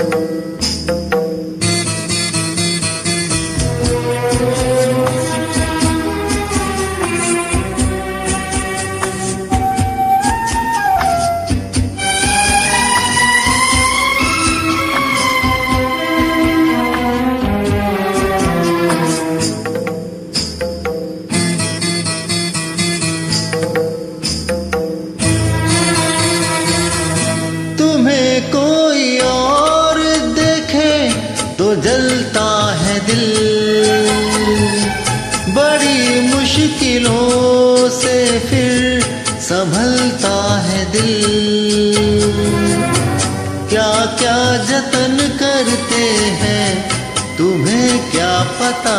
तुम्हें दिल। बड़ी मुश्किलों से फिर संभलता है दिल। क्या क्या जतन करते हैं, तुम्हें क्या पता?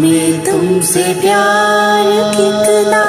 हमें तुमसे प्यार कितना